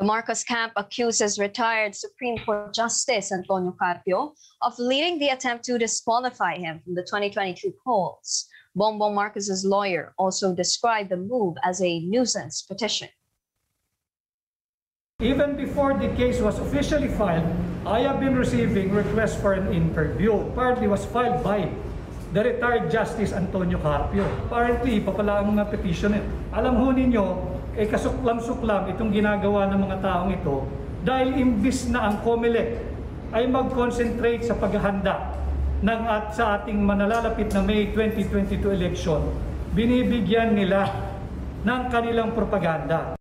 The Marcos camp accuses retired Supreme Court Justice Antonio Carpio of leading the attempt to disqualify him from the 2022 polls. Bongbong Marcos's lawyer also described the move as a nuisance petition. Even before the case was officially filed, I have been receiving requests for an interview. Apparently was filed by the retired Justice Antonio Carpio. Apparently, papalaang na petition eh. Alam ho ninyo, eh kasuklam-suklam itong ginagawa ng mga taong ito dahil imbis na ang COMELEC ay mag-concentrate sa paghahanda ng at sa ating manalalapit na May 2022 election, binibigyan nila ng kanilang propaganda.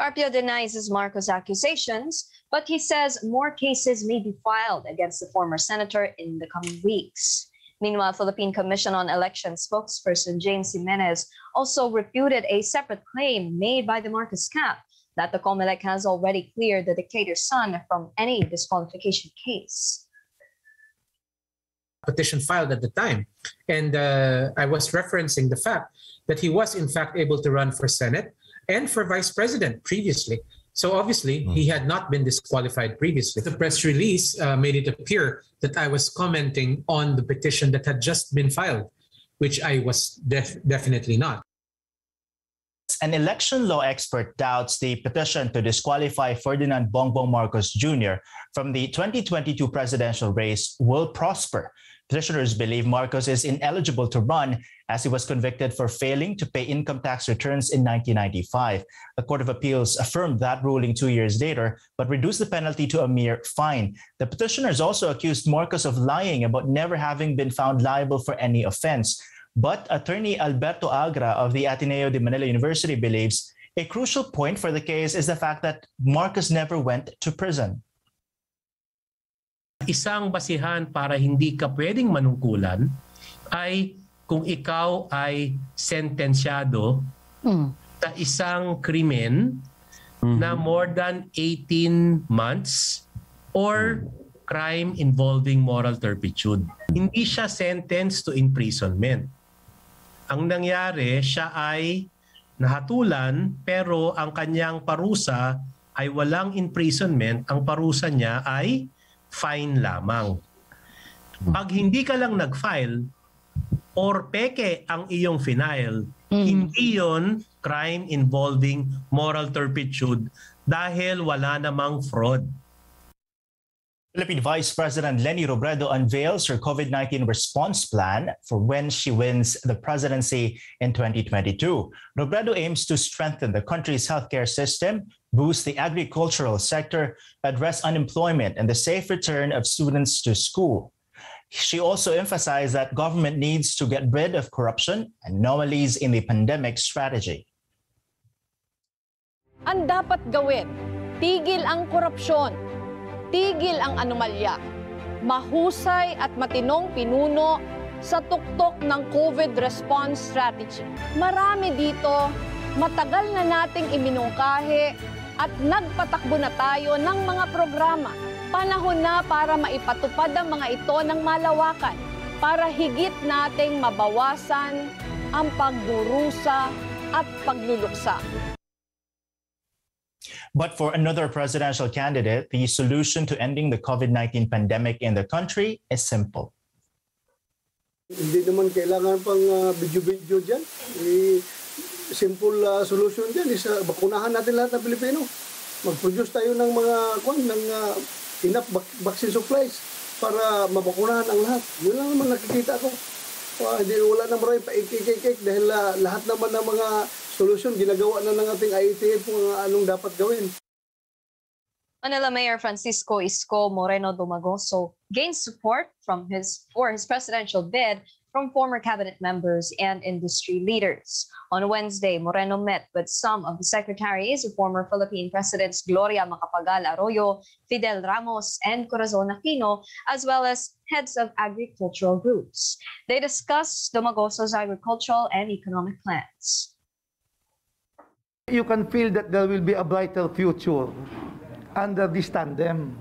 Carpio denies his Marcos accusations, but he says more cases may be filed against the former senator in the coming weeks. Meanwhile, Philippine Commission on Election spokesperson James Jimenez also refuted a separate claim made by the Marcos camp that the COMELEC has already cleared the dictator's son from any disqualification case. Petition filed at the time, and uh, I was referencing the fact that he was in fact able to run for Senate and for vice president previously. So obviously, he had not been disqualified previously. The press release uh, made it appear that I was commenting on the petition that had just been filed, which I was def- definitely not. An election law expert doubts the petition to disqualify Ferdinand Bongbong Marcos Jr. from the 2022 presidential race will prosper. Petitioners believe Marcos is ineligible to run as he was convicted for failing to pay income tax returns in 1995. The Court of Appeals affirmed that ruling two years later, but reduced the penalty to a mere fine. The petitioners also accused Marcos of lying about never having been found liable for any offense. But attorney Alberto Agra of the Ateneo de Manila University believes a crucial point for the case is the fact that Marcos never went to prison. Isang basihan para hindi ka pwedeng manungkulan ay kung ikaw ay sentensyado Mm. sa isang krimen na more than 18 months or crime involving moral turpitude. Hindi siya sentenced to imprisonment. Ang nangyari, siya ay nahatulan pero ang kanyang parusa ay walang imprisonment. Ang parusa niya ay fine lamang. Pag hindi ka lang nag-file or peke ang iyong final, hindi yon crime involving moral turpitude dahil wala namang fraud. Philippine Vice President Leni Robredo unveils her COVID-19 response plan for when she wins the presidency in 2022. Robredo aims to strengthen the country's healthcare system, boost the agricultural sector, address unemployment, and the safe return of students to school. She also emphasized that government needs to get rid of corruption and anomalies in the pandemic strategy. Ang dapat gawin, tigil ang korupsyon, tigil ang anomalya, mahusay at matinong pinuno sa tuktok ng COVID response strategy. Marami dito, matagal na nating iminungkahi at nagpatakbo na tayo ng mga programa. Panahon na para maipatupad ang mga ito ng malawakan para higit nating mabawasan ang pagdurusa at pagluluksa. But for another presidential candidate, the solution to ending the COVID 19 pandemic in the country is simple. Hindi naman kailangan pang uh, video-video dyan. Eh, simple uh, solution dyan is uh, bakunahan natin lahat ng Pilipino. Mag-produce tayo ng mga kwan, ng uh, enough vac- vaccine supplies para mabakunahan ang lahat. Yun lang naman nakikita ko. Uh, hindi, wala na maraming paikik-ikik dahil uh, lahat naman ng mga solusyon ginagawa na ng ating IETF kung anong dapat gawin. Manila Mayor Francisco Isco Moreno Domagoso gained support from his for his presidential bid from former cabinet members and industry leaders. On Wednesday, Moreno met with some of the secretaries of former Philippine presidents Gloria Macapagal Arroyo, Fidel Ramos, and Corazon Aquino, as well as heads of agricultural groups. They discussed Domagoso's agricultural and economic plans. You can feel that there will be a brighter future under this tandem.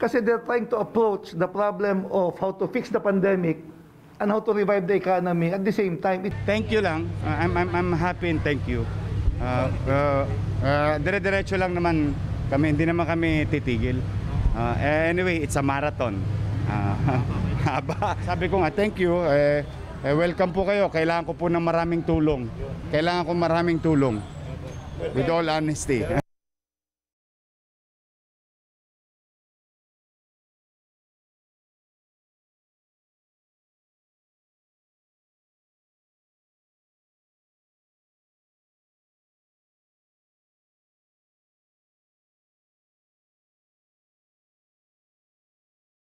Kasi they're trying to approach the problem of how to fix the pandemic and how to revive the economy at the same time. It, Thank you lang. Uh, I'm, I'm, I'm happy and thank you. Uh, uh, uh, dire-diretso lang naman kami, hindi naman kami titigil. Uh, anyway, it's a marathon. Uh. Sabi ko nga, thank you. Eh, eh, welcome po kayo. Kailangan ko po ng maraming tulong. Kailangan ko maraming tulong. With all honesty.